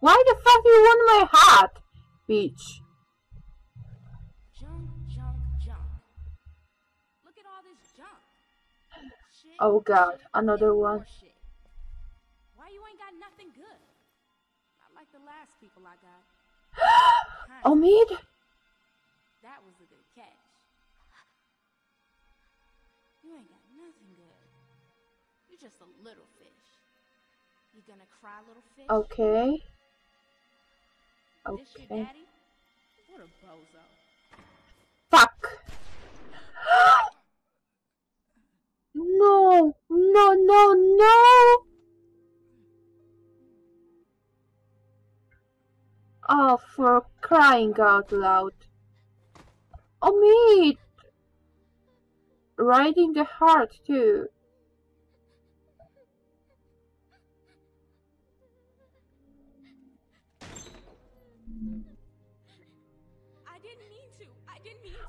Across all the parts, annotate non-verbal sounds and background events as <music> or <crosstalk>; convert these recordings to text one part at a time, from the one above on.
Why the fuck you want my hat? Beach. Junk, junk, junk. Look at all this junk. Shit, Oh god, another one. Why you ain't got nothing good? Not like the last people I got. <gasps> Omid? That was a good catch. You ain't got nothing good. You're just a little fish. You gonna cry, little fish? Okay. Okay. What a bozo. Fuck. No, no, no, no. Oh, for crying out loud. Omid! Right in the heart, too.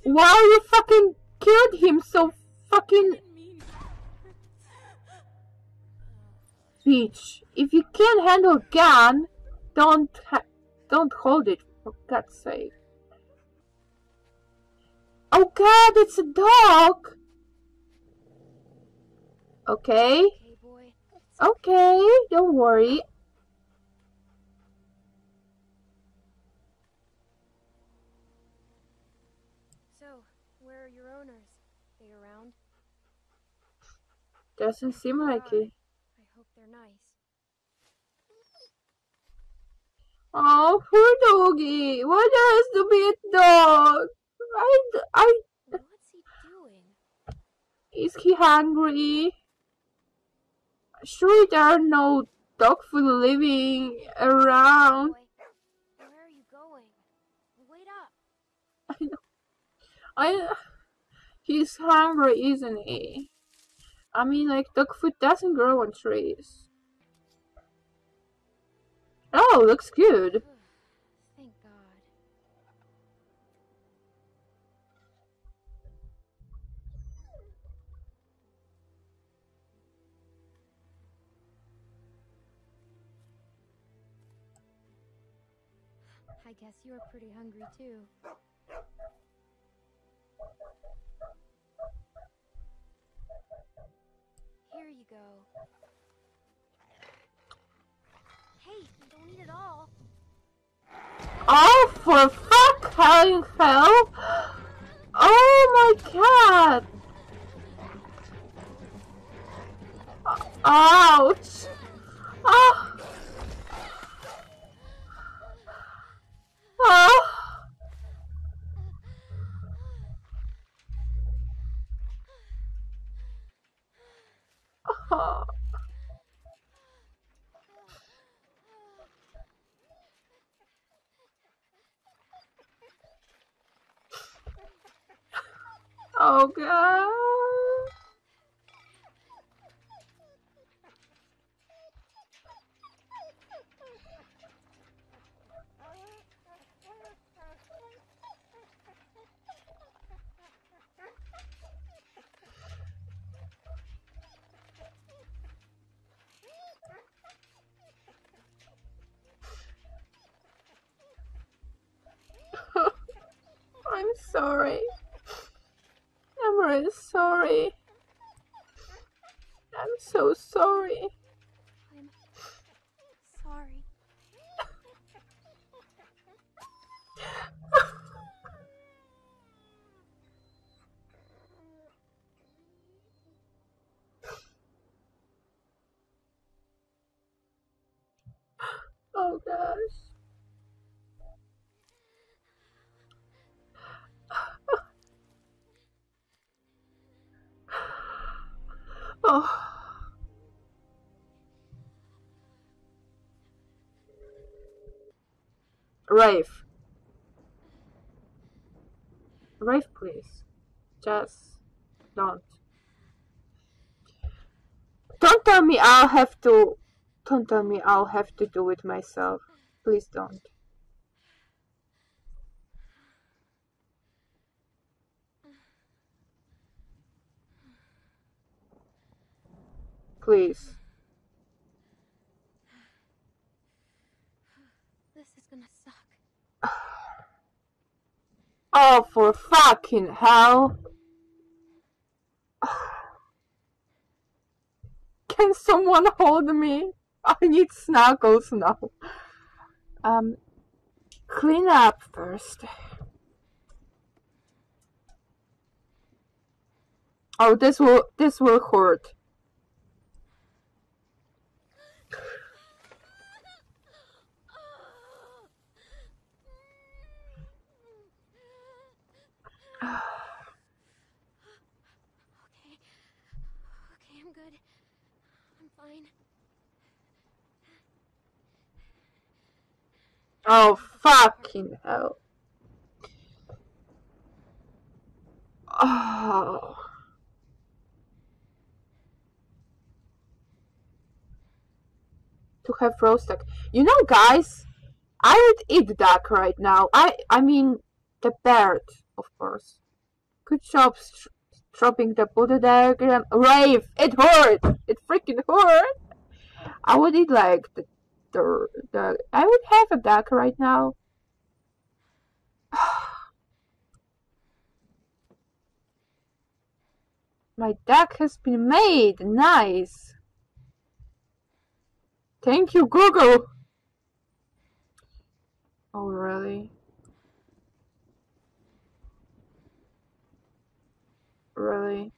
Didn't mean to. Why you fucking killed him so fucking didn't mean to. bitch? If you can't handle a gun, don't ha- don't hold it for God's sake. Oh God, it's a dog. Okay, okay, don't worry. So, where are your owners? They around? Doesn't seem like it. I hope they're nice. Oh, poor doggy. There has to be a dog? I, I, What's he doing? is he hungry? Surely there are no dog food living around. Boy, where are you going? Wait up. I, he's hungry, isn't he? I mean, like dog food doesn't grow on trees. Oh, looks good. Thank God. I guess you're pretty hungry too. Go. Hey, don't it all. Oh, for fuck hell, hell! Oh my god! Ouch! Oh! Oh! Oh. God! I'm sorry. I'm really sorry. I'm so sorry. I'm sorry. <laughs> Oh gosh. Rafe. Rafe, please. Just don't. Don't tell me I'll have to. Don't tell me I'll have to do it myself. Please don't. Please. Oh, for fucking hell. <sighs> Can someone hold me? I need snuggles now. Um, clean up first. Oh, this will this will hurt. Okay. Okay, I'm good. I'm fine. Oh, fucking hell. Oh. To have roast duck. You know, guys, I would eat duck right now. I, I mean, the bird, of course. Good job dropping the Buddha diagram. Rave! It hurt! It freaking hurt! I would eat like the the, the I would have a duck right now. <sighs> My duck has been made. Nice. Thank you, Google. Oh, really? Really?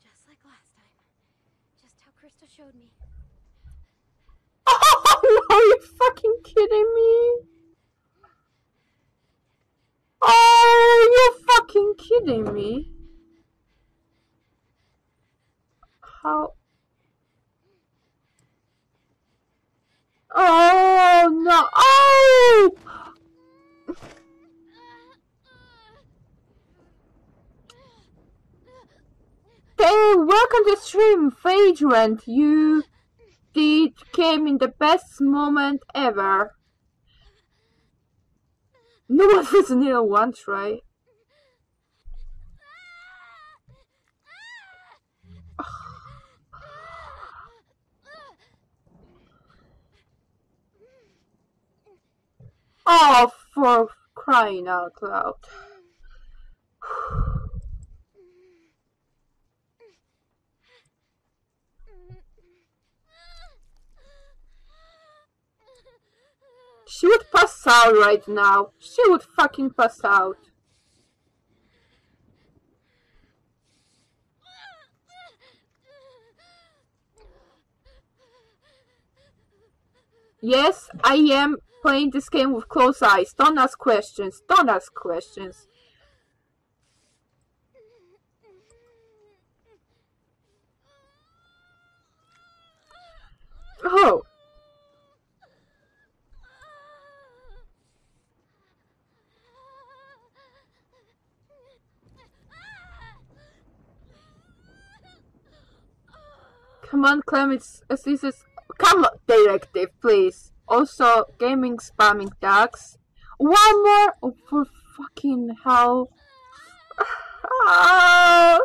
Just like last time. Just how Christa showed me. Oh <laughs> no, you're fucking kidding me. Oh, you're fucking kidding me. How? Oh no! Oh! Hey, welcome to stream, Vagrant. You did came in the best moment ever. No one <laughs> was near once, right? <sighs> Oh, for crying out loud. She would pass out right now. She would fucking pass out. Yes, I am playing this game with closed eyes. Don't ask questions. Don't ask questions. Oh. It's, it's, it's come directive, please. Also, gaming spamming tags. One more! Oh, for fucking hell. <sighs> Ah.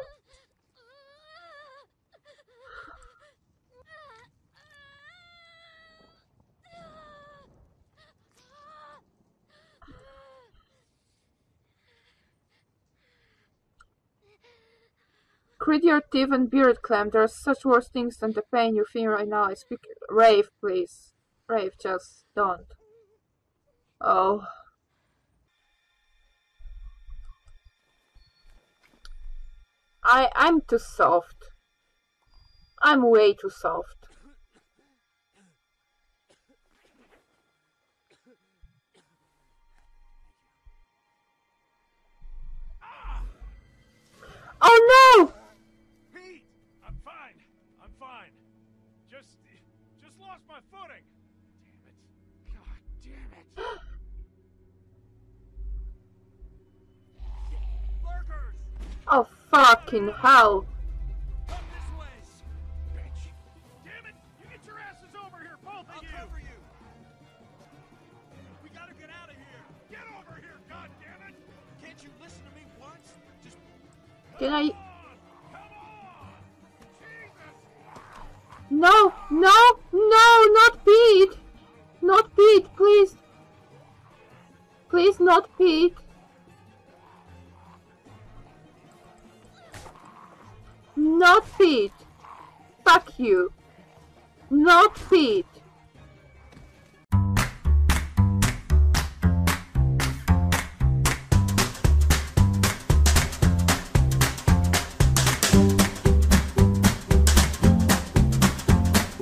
Grit your teeth and beard, Clem. There are such worse things than the pain you're feeling right now. I speak. Rave, please. Rave, just don't. Oh. I I'm too soft. I'm way too soft. Oh no! Lost my footing. Damn it. God damn it. <gasps> Lurkers! Oh fucking hell! Come this way. Bitch. Damn it! You get your asses over here, both of I'll you! cover you. We gotta get out of here. Get over here, God damn it! Can't you listen to me once? Just Can I? Come on! Jesus! No, no, no, not Pete! Not Pete, please! Please, not Pete! Not Pete! Fuck you! Not Pete!